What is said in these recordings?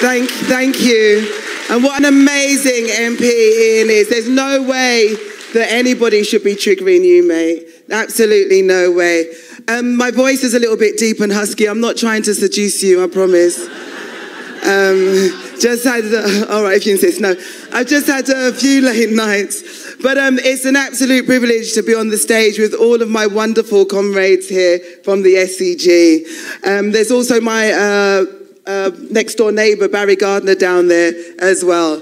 Thank, thank you. And what an amazing MP Ian is. There's no way that anybody should be triggering you, mate. Absolutely no way. Um, my voice is a little bit deep and husky. I'm not trying to seduce you, I promise. Um, just had, uh, all right, if you insist. No, I've just had a few late nights. But um, it's an absolute privilege to be on the stage with all of my wonderful comrades here from the SCG. Um, there's also my uh, uh, next door neighbour, Barry Gardiner, down there as well.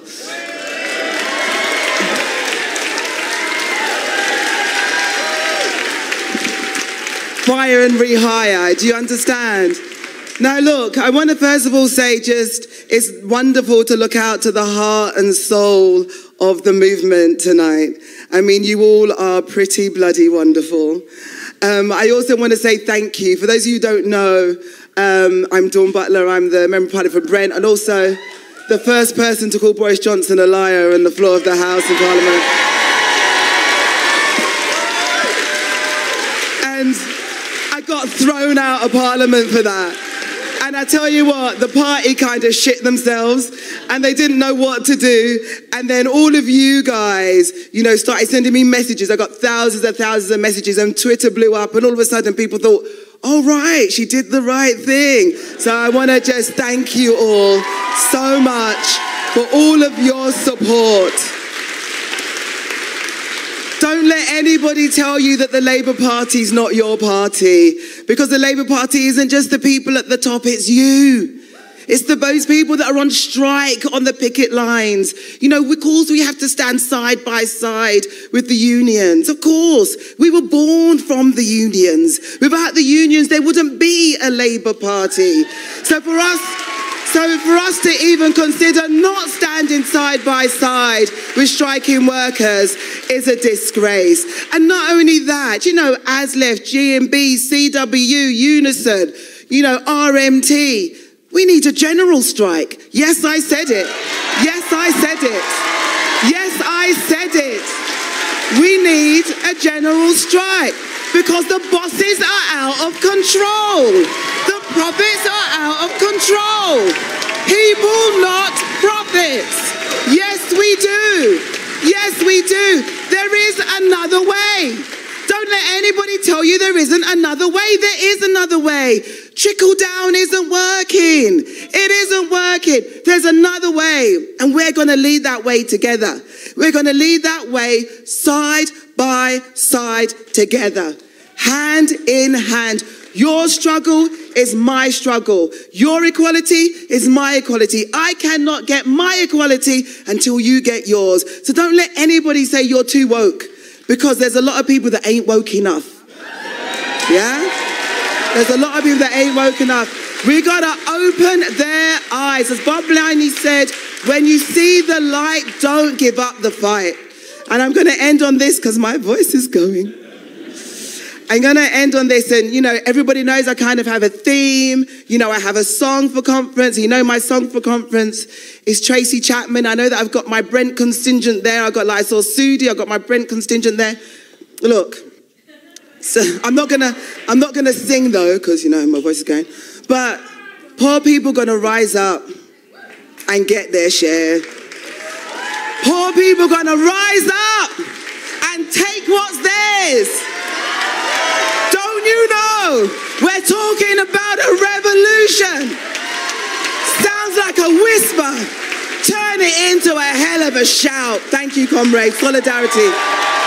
Fire and rehire, do you understand? Now, look, I want to first of all say just it's wonderful to look out to the heart and soul of the movement tonight. I mean, you all are pretty bloody wonderful. Um, I also want to say thank you. For those of you who don't know, um, I'm Dawn Butler, I'm the member of parliament for Brent, and also the first person to call Boris Johnson a liar on the floor of the House of Parliament. And I got thrown out of Parliament for that. And I tell you what, the party kind of shit themselves and they didn't know what to do. And then all of you guys, you know, started sending me messages. I got thousands and thousands of messages and Twitter blew up and all of a sudden people thought, oh, right, she did the right thing. So I want to just thank you all so much for all of your support. Don't let anybody tell you that the Labour Party is not your party. Because the Labour Party isn't just the people at the top, it's you. It's the those people that are on strike on the picket lines. You know, of course we have to stand side by side with the unions. Of course, we were born from the unions. Without the unions, there wouldn't be a Labour Party. So for us, so for us to even consider not standing side by side with striking workers is a disgrace. And not only that, you know, ASLEF, GMB, CWU, Unison, you know, RMT, we need a general strike. Yes, I said it. Yes, I said it. Yes, I said it. We need a general strike because the bosses are out of control. The profits are out of control. People, not profits. Yes, we do. Yes, we do. There is another way. Don't let anybody tell you there isn't another way. There is another way. Trickle down isn't working. It isn't working. There's another way, and we're going to lead that way together. We're going to lead that way side by side together, hand in hand. Your struggle is my struggle. Your equality is my equality. I cannot get my equality until you get yours. So don't let anybody say you're too woke because there's a lot of people that ain't woke enough. Yeah? There's a lot of people that ain't woke enough. We gotta open their eyes. As Bob Marley said, when you see the light, don't give up the fight. And I'm gonna end on this because my voice is going. I'm going to end on this. And, you know, everybody knows I kind of have a theme. You know, I have a song for conference. You know, my song for conference is Tracy Chapman. I know that I've got my Brent contingent there. I've got, like, I saw Sudi. I've got my Brent contingent there. Look, so I'm not to, I'm not to sing though, because, you know, my voice is going. But poor people to rise up and get their share. Poor people to rise up and take what's theirs Don't you know we're talking about a revolution? Sounds like a whisper. Turn it into a hell of a shout. Thank you, comrade. Solidarity.